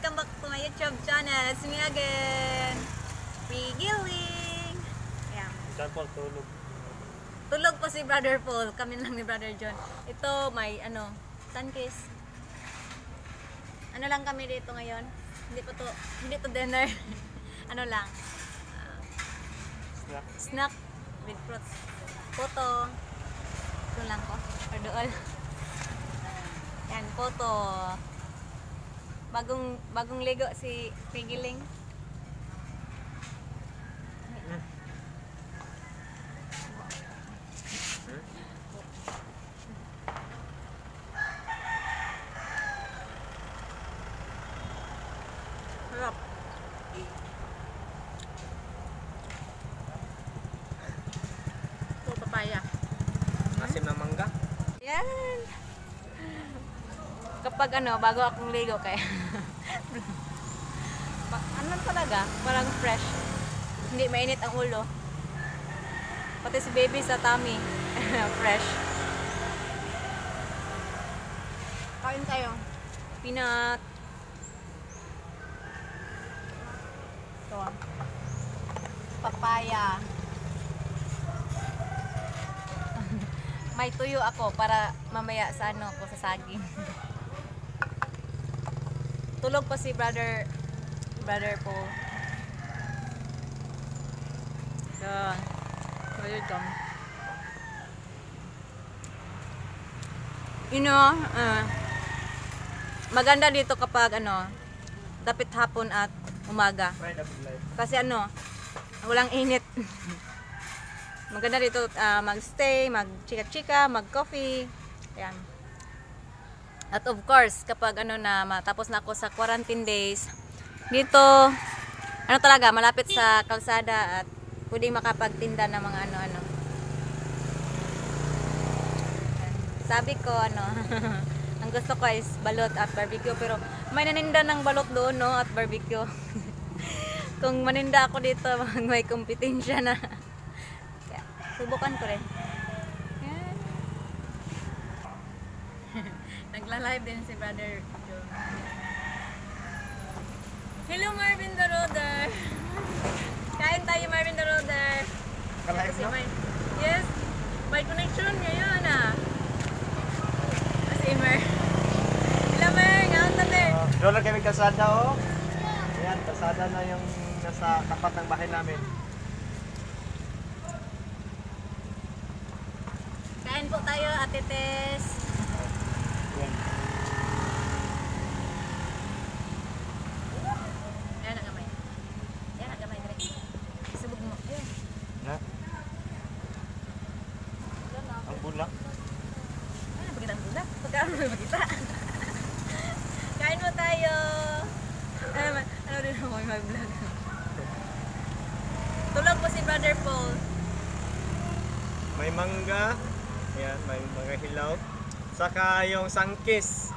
Welcome back to my YouTube channel. It's me again. Pigiling. Ayan. John Paul tulog. Tulog po si Brother Paul. Kami lang ni Brother John. Ito, may ano, sunkist. Ano lang kami dito ngayon? Hindi po to, hindi to dinner. ano lang, Snack. snack with fruits. Photo. Ito lang ko. Or doon. Yan, photo. Bagong, bagong ligo si Pigiling. Harap. Ito, papaya. Asim ng mangga. Yan. Kapag ano, bago akong ligo kaya. Ano talaga, parang fresh. Hindi mainit ang ulo. Pati si baby sa tummy. fresh. Kain tayo. Peanut. Ito. ah. Papaya. May tuyo ako para mamaya sa ano ko sa saging. Tulog pa si brother brother po. Brother Tom. You know, uh, maganda dito kapag ano, dapit hapon at umaga. Kasi ano, walang init. Maganda dito ah, mag-stay, mag-chika-chika, mag-coffee. Ayan. At of course, kapag ano na matapos na ako sa quarantine days, dito, ano talaga, malapit sa kalsada at pwedeng makapagtinda ng mga ano-ano. Sabi ko, ano, ang gusto ko is balot at barbecue, pero may naninda ng balot doon, no, at barbecue. Kung maninda ako dito, may kompetensya na. Kaya, subukan ko rin. Yan. Nagla-live din si Brother Joe. Hello Marvin the Roder! Kain tayo Marvin the Roder! No? may, yes, may connection ngayon ah. As Mer. Hello Mer, ngayon na Mer. Uh, lang kami kasada oh. Ayan, kasada na yung nasa tapat ng bahay namin. Kain po tayo, Ate Tess. Ayan. Yan ang gamay. Yan ang gamay, Greg. Subog mo. Yan. Na, Yan na. ang bulak. Ano ba kitang bulak? Pagkaano ba kita? Kain mo tayo. Ano, ba- ano rin ako may mag-vlog. Tulog po si Brother Paul. May mangga. Ayan, may mga hilaw. Saka yung sangkis.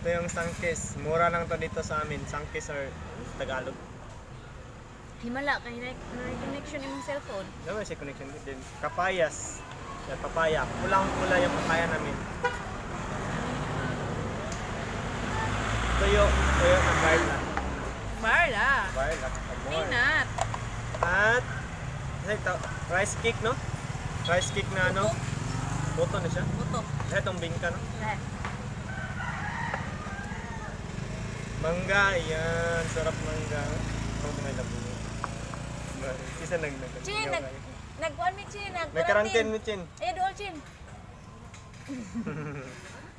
Ito yung sangkis. Mura lang to dito sa amin. Sangkis or Tagalog. Himala, kay connection yung cellphone. Naman si connection din. Kapayas. Yan, papaya. Pulang-pula yung papaya namin. Tuyo. Tuyo na garla. Barla. Garla. Amor. Peanut. At? Rice cake, no? Rice cake na ano? Boto na siya. Buto. Etong bingka, no? Yan. Mangga, yan. Sarap mangga. Ako may labuyo. Isa nag nag Chin, nag... Nagkuhan mi Chin, nag May karantin mo, Chin. Ay, dool Chin.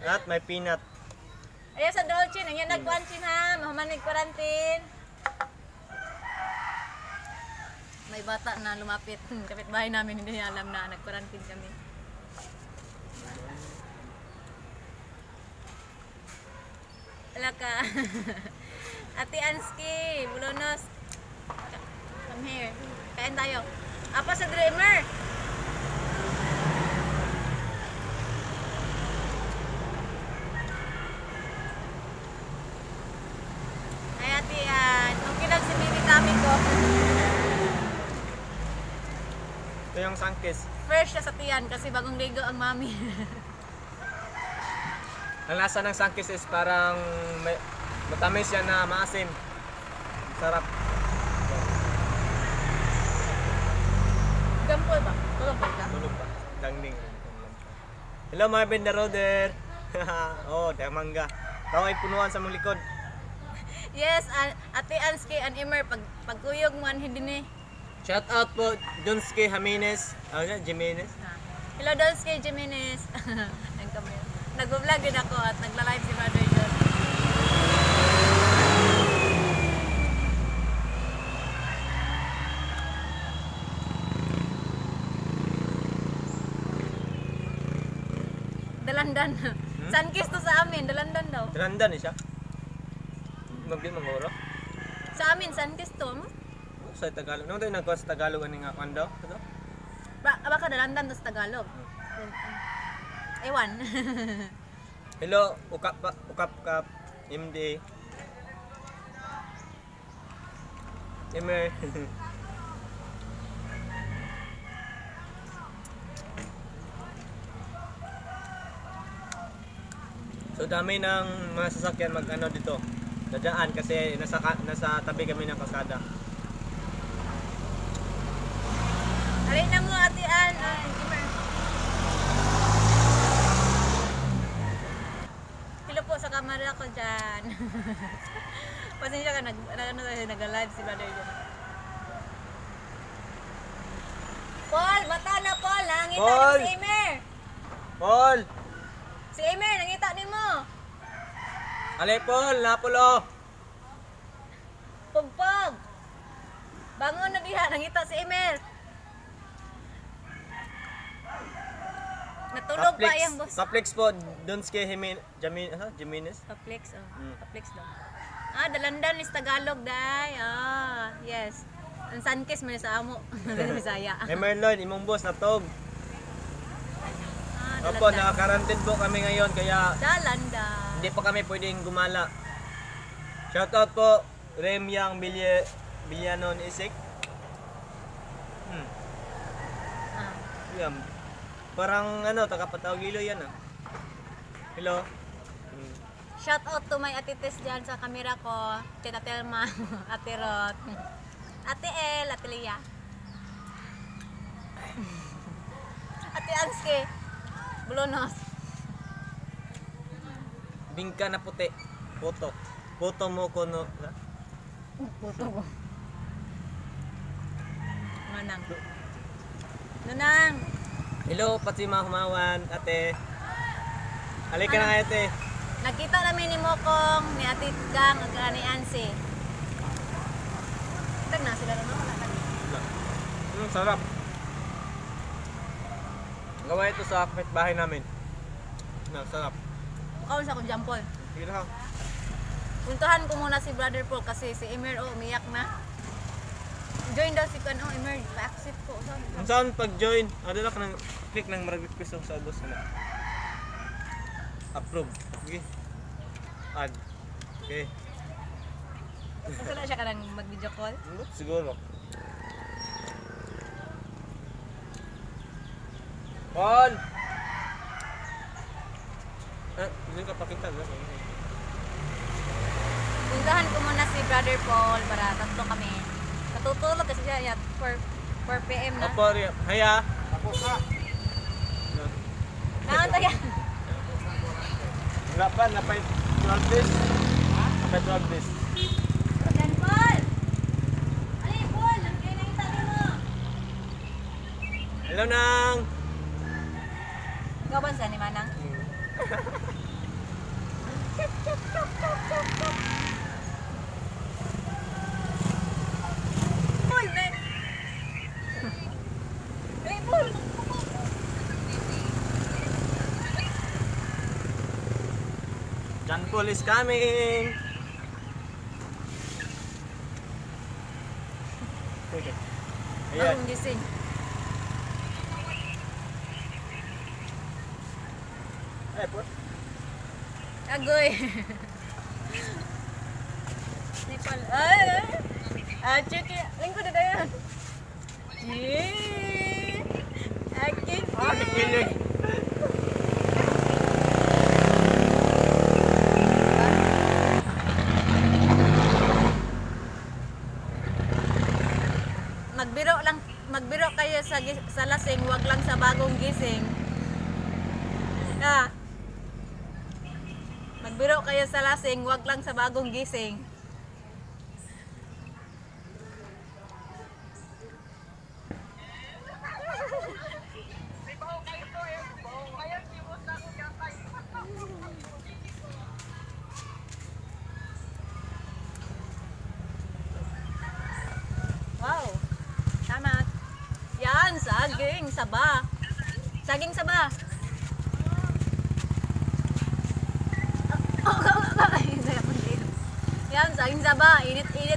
At may peanut. Ay, sa dool Chin. Ang yan nagkuhan Chin ha. Mahaman nag-quarantine. May bata na lumapit. Hmm, Kapit-bahay namin hindi niya alam na nag-quarantine kami. Wala ka. Ate Anski, Bulonos. Come here. Kain tayo. Apa sa dreamer? Ay, ate yan. Nung kinag si baby tummy ko, Yung sangkis. fresh na sa tiyan kasi bagong ligo ang mami. Ang lasa ng sangkis is parang may, Matamis yan na maasim. Sarap. Gampol ba? Gampol ka? Tulog pa. Dangling. Hello mga bendaroder. oh, dahil mangga. Tao ay punuan sa mong likod. Yes, an- Ate Anski and Emer, pag pagkuyog mo hindi ni. Shout out po Jonske Jimenez. Ano yan? Jimenez? Hello Donski Jimenez. Nag-vlog din ako at nagla-live si Brother John. Dalandan. Sunkist to sa amin, dalandan daw. Tranda ni siya. Magdi mangoro. Sa amin, sunkist to. Hmm? Sa Tagalog. Nung tayo nagkuha sa Tagalog ani nga kwan daw? Ito? Ba baka dalandan sa Tagalog. Ewan. Hello, ukap ukap kap, MD. Emer. so dami ng mga sasakyan mag ano dito. Dadaan kasi nasa nasa tabi kami ng kalsada. Alay na mo, Ate Ann. Ay. Hello po sa camera ko dyan. Pasensya ka, nag, ano, nag-live si Brother John. Paul, mata na Paul, nangita Paul! ni si Emer. Paul! Si Emer, nangita ni mo. Ale Paul, napulo! Pugpog. Bangon na diha, nangita si Emer. Natulog pa yung boss. Kaplex po, Donske Jimenez, Jamin, ano? Jimenez? Paplex, oh. Mm. Paplex daw. Ah, dalandan is Tagalog, day. Ah, yes. Ang sunkist man sa amo. Sa Bisaya. Emer Lloyd, imong boss na tog. Ah, Opo, naka-quarantine po kami ngayon kaya Dalandan. hindi pa kami pwedeng gumala. Shoutout po, Rem Yang Bilye, Bilyanon Isik. Hmm, Ah. yan. Parang ano, taga-Patawag yan ah. Hello. Hmm. Shout out to my ate Tess dyan sa kamera ko. Tita Telma, ate Rot, ate El, ate Lia. ate Anske. Bulunos. Bingka na puti. Puto. Puto mo ko no. Puto ko. Nunang. Nunang. Hello, pati mga humawan, ate. Halika na nga ate. Nakita namin ni Mokong, ni Ate Gang, at ni Ansi. Tag na sila naman wala ka. Mm, sarap. Gawa ito sa kapitbahay namin. Na, sarap. Mukhaon sa akong jampol. Na. Puntahan ko muna si Brother Paul kasi si Emer, oh, umiyak na. Join daw si Kan, oh, Emer, pa-accept ko. Saan? Kung saan pag-join, ano lang ng click ng mag-request sa boss na. Approve. Sige. Add. Okay. Gusto na siya ka nang mag-video call? Siguro. Paul! Eh, hindi ka pakita na. Puntahan ko muna si Brother Paul para tatlo kami. Natutulog kasi siya, yeah, 4, 4 p.m. na. Opo, Ria. Haya. Nakanta yan. Wala pa, napay 12 days. Napay 12 days. Yan, Paul! Ali, Paul! Ang kayo nakita mo! Hello, Nang! Ikaw ba sa ni Manang? Paul, man! Hey, Paul! John Paul is coming! Ayan. Bagong gising. Ay, po. Agoy. Ni Paul. Ay! ay. Ah, chiki. Lingkod na yan. Yee! bawal sa, sa lasing, wag lang sa bagong gising. Ah, magbiro kayo sa lasing, wag lang sa bagong gising.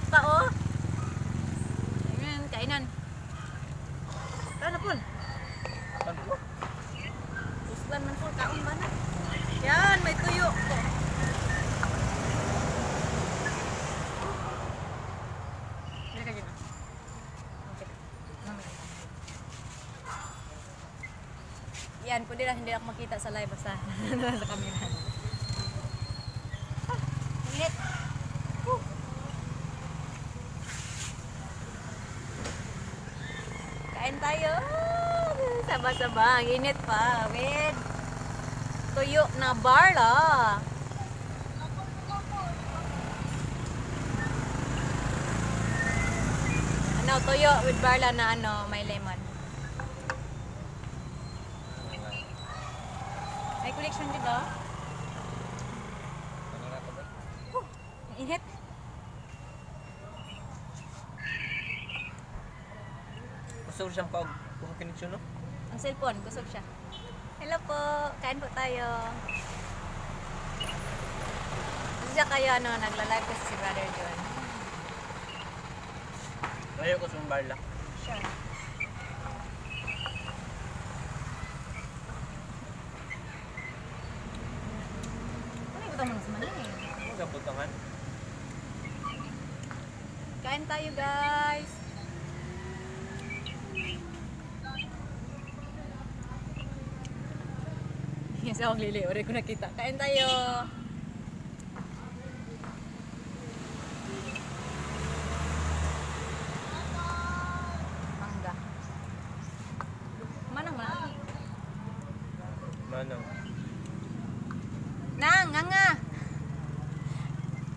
Pa, oh. Ayan, kainan. Kainan po. Uslan man po, kaon ba na? Yan, may tuyo. Ka. Mamaya. Yan, pwede lang hindi ako makita sa live basta sa camera. Saba-saba. Ang init pa. With tuyo na barla. Ano, tuyo with barla na ano, may lemon. May collection dito. Ang init. Gusto ko siyang pag kung connection no? Ang cellphone, busog siya. Hello po, kain po tayo. Siya kayo, ano, nagla-live kasi si Brother John. Ayaw ko sa barla. Sure. Ano yung utang mo sa butangan. Kain tayo guys! Yes, ako lili. Ori ko nakita. Kain tayo! Mangga. Manang manang. Manang. Nang, nga nga!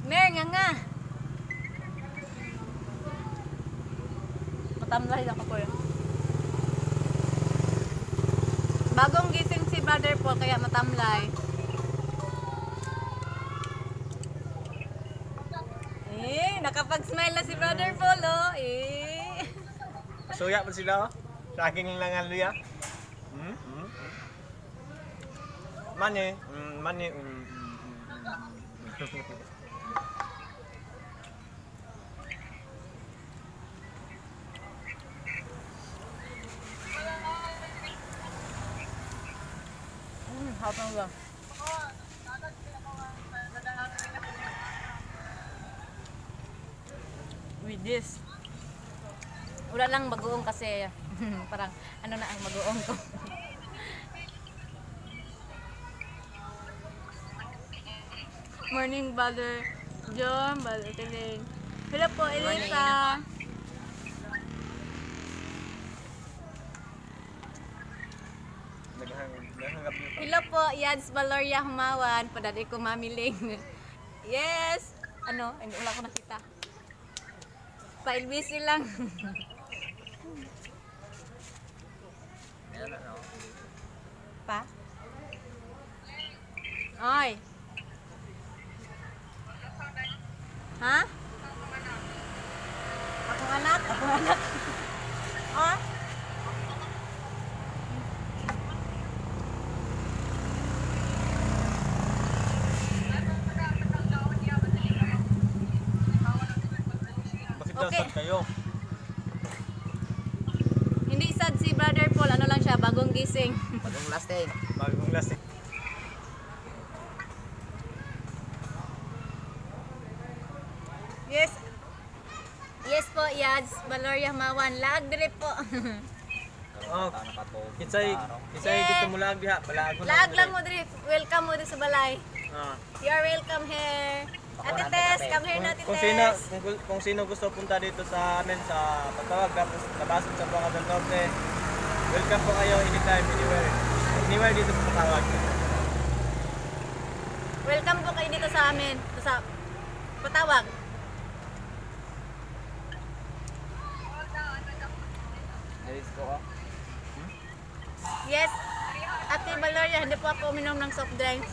Mer, nga nga! Matamlay ako po yun. Bagong gising si Brother Paul, kaya matamlay. Eh, nakapag-smile na si Brother Paul, oh. Eh. Suya pa sila oh. Saging lang ang. Hmm? Hmm? Mani. Mm, mani. Mm, mm. Mm, This. Wala lang bagoong kasi parang ano na ang bagoong ko. Morning, Brother John, Brother Tiling. Hello po, Elisa. Hello po, Yads Valoria Humawan. Padali ko mamiling. Yes! Ano? Wala ko nakita. Pa-LBC lang. Ano? pa? Ay. Ha? Akong anak? Akong anak. Ah? Bakit kayo? Hindi sad si Brother Paul. Ano lang siya, bagong gising. Bagong last day. Bagong last eh. Yes. Yes po, Yads. Valoria Humawan. Lag dire po. Oh. Kitsay, kitsay Yeah. gusto mo lang diha. Bala ako Lag lang mo dire. Welcome mo dire sa balay. Ah. You're welcome here. Ate Tess, come here na Ate kung sino Tess. kung, kung sino gusto punta dito sa amin sa Patawag tapos labasod sa Banga del Norte. Welcome po kayo anytime, anywhere. Anywhere dito sa Patawag. Welcome po kayo dito sa amin. Sa Patawag. Alis ko ah. Yes. Ate Valeria, hindi po ako uminom ng soft drinks.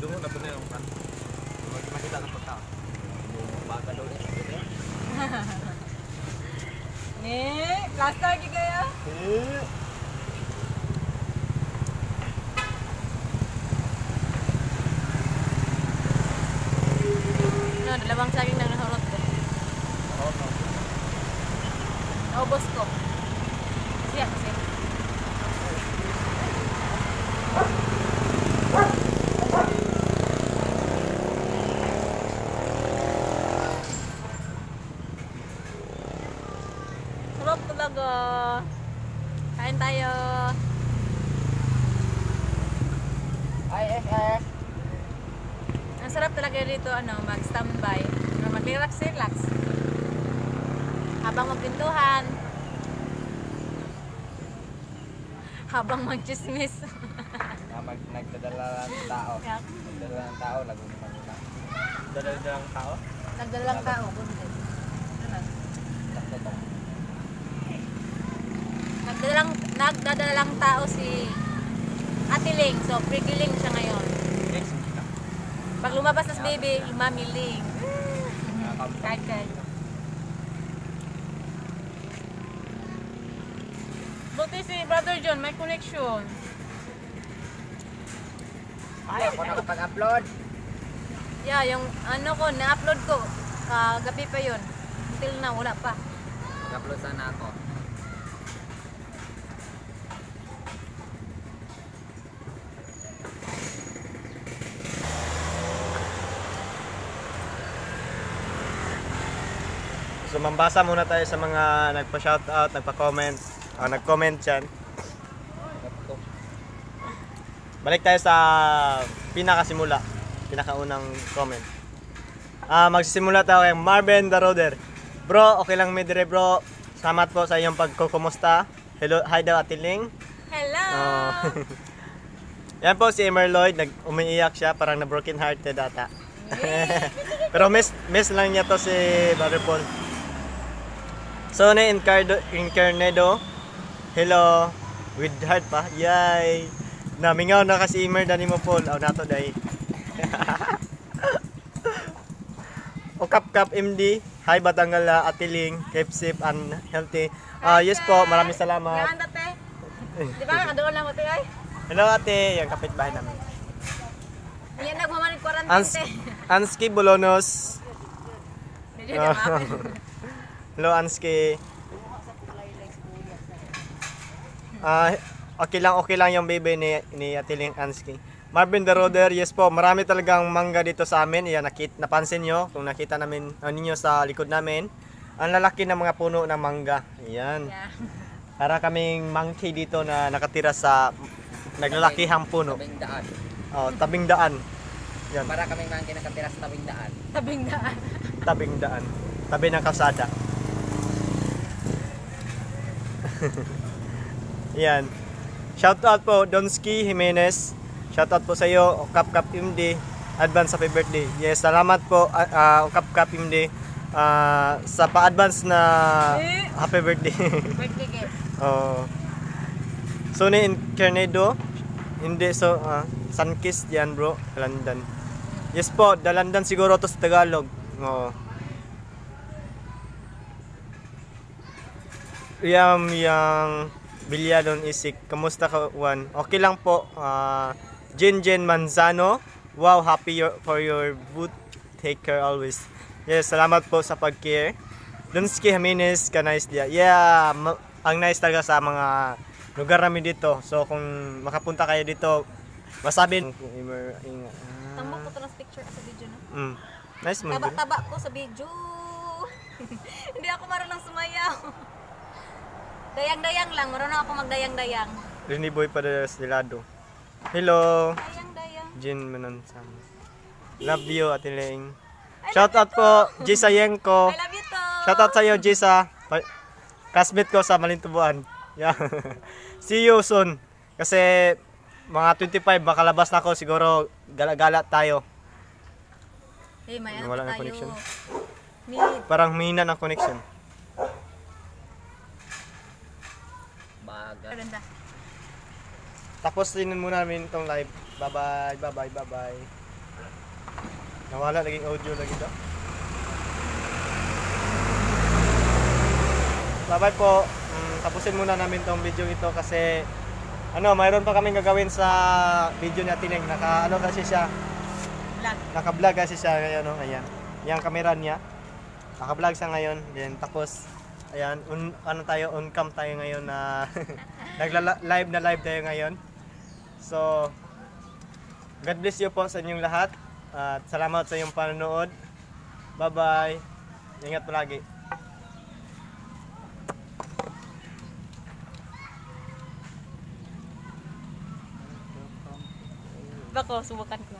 Dungo na po na yung kan. Makita ng pagka. Baka daw eh. Ni, plaster di kaya? Eh. No, dalawang saging na nahurot ko. Naubos ko. Siya kasi. Sarap talaga. Kain tayo. IFS. Ang sarap talaga dito ano, mag-standby. Mag-relax-relax. Habang magpintuhan. Habang mag-chismis. Na mag nagdadala ng tao. Nagdadala ng tao, lago naman na. Dala-dalang tao. Tao. kundi. Ano? Tatlo to. Nagdadalang, nagdadalang tao si Ate Ling. So, Pretty Ling siya ngayon. Next, kita. Pag lumabas na si baby, Mami Ling. Nakakam- Kahit kahit. Buti si Brother John, may connection. Ay, ako nakapag-upload. Yeah, yung ano ko, na-upload ko. Kagabi pa yun. Until na, wala pa. Mag-upload sana ako. So mambasa muna tayo sa mga nagpa-shoutout, nagpa-comment, ah, nag-comment. Laptop. Balik tayo sa pinakasimula, pinakaunang comment. Ah, magsisimula tayo kay Marvin the Roder. Bro, okay lang may dire bro. Salamat po sa iyong pagkukumusta. Hello, hi daw Ate Ling. Hello! Oh. Yan po si Emer Lloyd, nag umiiyak siya, parang na broken hearted ata. Pero miss, miss lang niya to si Brother Paul. Sony Incardo, Incarnedo, hello, with heart pa, yay! Namingaw na kasi Emer dani mo Paul, aw nato day. o Kap Kap MD, hi Batangala, Atiling, keep safe and healthy. Ah, yes po, maraming salamat. Yan, tate. Di ba? Kadoon lang mo, te, ay. Hello ate, yung kapitbahay namin. Yan, nagmamanig quarantine, Ans te. Anski Bolonos. Hello Anski. Ah, okay lang okay lang yung baby ni ni Atiling Anski. Marvin the Roder, yes po, marami talagang mangga dito sa amin. Yan, nakit, napansin nyo, kung nakita namin ano ninyo sa likod namin. Ang lalaki ng mga puno ng mangga. Yan. Yeah. Para kaming monkey dito na nakatira sa naglalakihang puno. Tabing daan. Oh, tabing daan. Yan, Para kaming mga kinakatira sa tabing daan. Tabing daan. tabing daan. Tabi ng kalsada. Yan. Shout out po Donski Jimenez. Shout out po sa iyo, Kap Kap MD. Advance happy birthday. Yes, salamat po uh, Kap Kap MD ah, sa pa-advance na happy birthday. Birthday gift. oh. Sony Incarnado. Hindi so uh, Sunkiss yan bro, London. Yes po, London siguro to sa Tagalog. Oo. Yam yang Bilyadon Isik. Kamusta ka, Juan? Okay lang po. Ah, Jen Jen Manzano. Wow, happy your, for your boot. Take care always. Yes, salamat po sa pag-care. Dunsky Jimenez, ka nice dia. Yeah, ma- ang nice talaga sa mga lugar namin dito. So kung makapunta kayo dito, masabi Tambok ko to ng picture sa video na. Mm. Nice mo. Taba-taba ko sa video. Hindi ako marunong sumayaw. Dayang-dayang lang. Marunong ako magdayang-dayang. Rini Boy Padilado. Hello. Dayang-dayang. Jin Manansam. Love you, Ate Leng. Shout out po, Jisa Yenko. I love you to. Shout out sa iyo, Jisa. Classmate ko sa Malintubuan. Yeah. See you soon. Kasi mga 25 makalabas na ako siguro gala-gala tayo. Hey, may ano Wala na tayo. connection. Parang mahina ng connection. Baga. Ganda. Tapos din muna namin itong live. Bye-bye, bye-bye, bye-bye. Nawala naging audio lagi daw. Bye-bye po. Mm, tapusin muna namin tong video ito kasi ano, mayroon pa kaming gagawin sa video ni Atineng. Naka ano kasi siya, Vlog. naka-vlog kasi siya ngayon, no? ayan. Yung camera niya. Naka-vlog siya ngayon. Then tapos ayan, un, ano tayo, on cam tayo ngayon na nagla live na live tayo ngayon. So God bless you po sa inyong lahat. At salamat sa iyong panonood. Bye-bye. Ingat palagi. Bako, subukan ko.